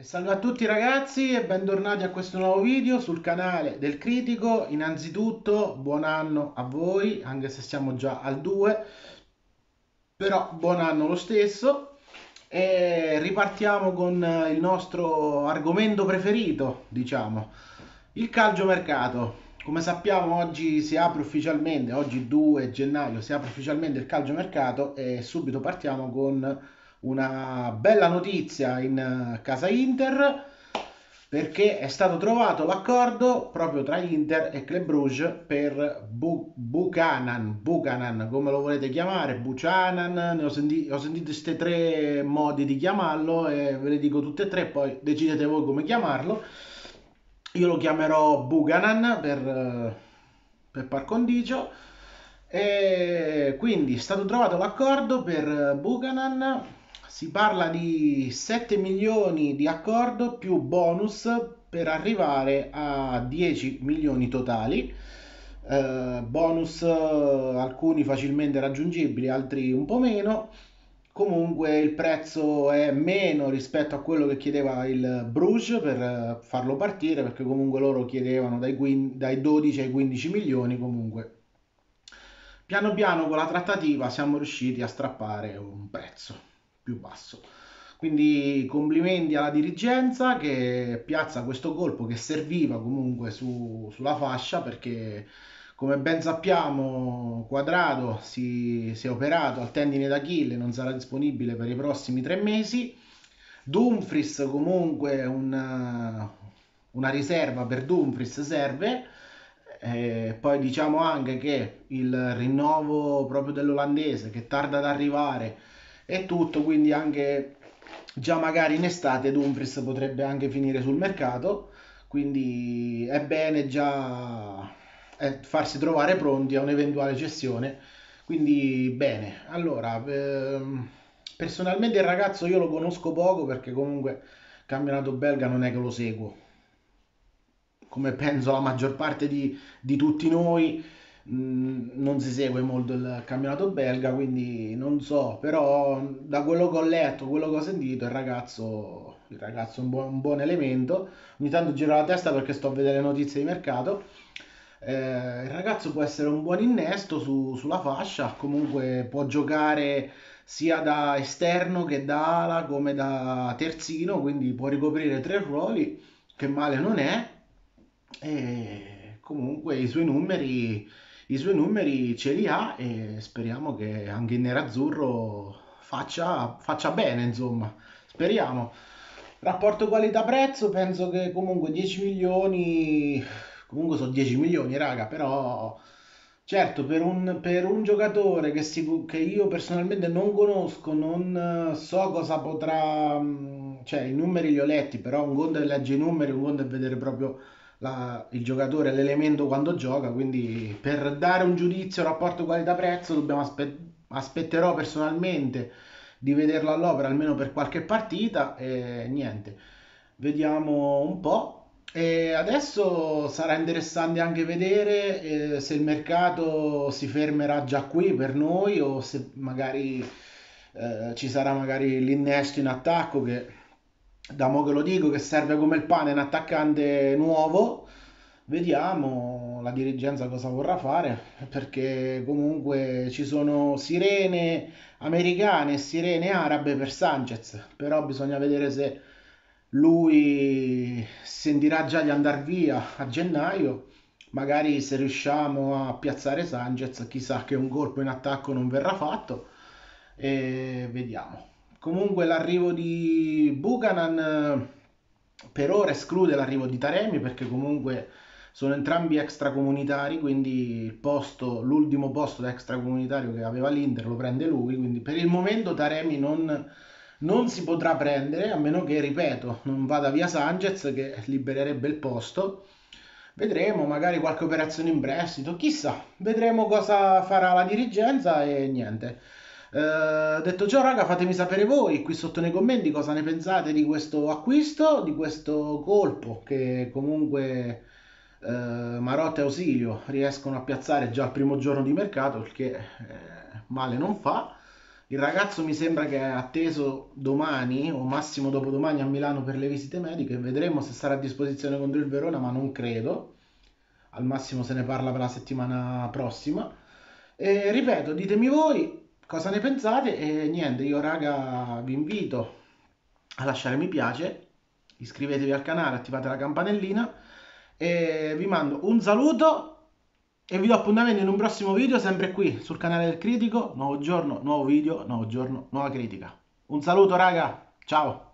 Salve a tutti ragazzi e bentornati a questo nuovo video sul canale del Critico. Innanzitutto buon anno a voi, anche se siamo già al 2, però buon anno lo stesso. E ripartiamo con il nostro argomento preferito, diciamo, il calciomercato. Come sappiamo oggi si apre ufficialmente, oggi 2 gennaio si apre ufficialmente il calciomercato e subito partiamo con una bella notizia in eh, casa Inter perché è stato trovato l'accordo proprio tra Inter e Club Brugge per Bu- Buchanan, Buchanan, come lo volete chiamare, Buchanan, ho, senti- ho sentito questi tre modi di chiamarlo e ve le dico tutte e tre, poi decidete voi come chiamarlo. Io lo chiamerò Buchanan per, eh, per par condicio. E quindi è stato trovato l'accordo per Buchanan si parla di 7 milioni di accordo più bonus per arrivare a 10 milioni totali. Eh, bonus alcuni facilmente raggiungibili, altri un po' meno. Comunque il prezzo è meno rispetto a quello che chiedeva il Bruges per farlo partire, perché comunque loro chiedevano dai, 15, dai 12 ai 15 milioni. Comunque, piano piano con la trattativa siamo riusciti a strappare un prezzo più basso. Quindi complimenti alla dirigenza che piazza questo colpo che serviva comunque su, sulla fascia perché come ben sappiamo Quadrado si, si è operato al tendine d'Achille, non sarà disponibile per i prossimi tre mesi. Dumfries comunque una, una riserva per Dumfries serve. Eh, poi diciamo anche che il rinnovo proprio dell'olandese che tarda ad arrivare e tutto, quindi anche già magari in estate Dumfries potrebbe anche finire sul mercato, quindi è bene già eh, farsi trovare pronti a un'eventuale cessione. Quindi bene, allora ehm, personalmente il ragazzo io lo conosco poco perché comunque il campionato belga non è che lo seguo, come penso la maggior parte di, di tutti noi non si segue molto il campionato belga, quindi non so, però da quello che ho letto, quello che ho sentito, il ragazzo, il ragazzo è un buon, un buon elemento. Ogni tanto giro la testa perché sto a vedere notizie di mercato. Eh, il ragazzo può essere un buon innesto su, sulla fascia, comunque può giocare sia da esterno che da ala come da terzino, quindi può ricoprire tre ruoli, che male non è. E comunque i suoi numeri i suoi numeri ce li ha e speriamo che anche il nerazzurro faccia, faccia bene, insomma. Speriamo. Rapporto qualità-prezzo, penso che comunque 10 milioni, comunque sono 10 milioni, raga, però certo per un, per un giocatore che, si, che io personalmente non conosco, non so cosa potrà, cioè i numeri li ho letti, però un conto è leggere i numeri, un conto è vedere proprio la, il giocatore l'elemento quando gioca, quindi per dare un giudizio rapporto qualità-prezzo dobbiamo aspe- aspetterò personalmente di vederlo all'opera almeno per qualche partita e niente, vediamo un po'. E adesso sarà interessante anche vedere eh, se il mercato si fermerà già qui per noi o se magari eh, ci sarà magari l'innesto in attacco che da mo che lo dico che serve come il pane un attaccante nuovo vediamo la dirigenza cosa vorrà fare perché comunque ci sono sirene americane e sirene arabe per Sanchez però bisogna vedere se lui sentirà già di andare via a gennaio magari se riusciamo a piazzare Sanchez chissà che un colpo in attacco non verrà fatto e vediamo Comunque l'arrivo di Buchanan eh, per ora esclude l'arrivo di Taremi perché comunque sono entrambi extracomunitari, quindi posto, l'ultimo posto da extracomunitario che aveva l'Inter lo prende lui, quindi per il momento Taremi non, non si potrà prendere a meno che, ripeto, non vada via Sanchez che libererebbe il posto. Vedremo, magari qualche operazione in prestito, chissà, vedremo cosa farà la dirigenza e niente. Uh, detto ciò, raga, fatemi sapere voi qui sotto nei commenti cosa ne pensate di questo acquisto, di questo colpo che comunque uh, Marotta e Ausilio riescono a piazzare già al primo giorno di mercato, il che eh, male non fa. Il ragazzo mi sembra che è atteso domani o massimo dopodomani a Milano per le visite mediche. Vedremo se sarà a disposizione contro il Verona, ma non credo. Al massimo se ne parla per la settimana prossima. E ripeto, ditemi voi cosa ne pensate? E niente, io raga vi invito a lasciare mi piace, iscrivetevi al canale, attivate la campanellina e vi mando un saluto e vi do appuntamento in un prossimo video sempre qui sul canale del critico. Nuovo giorno nuovo video nuovo giorno nuova critica. Un saluto raga. Ciao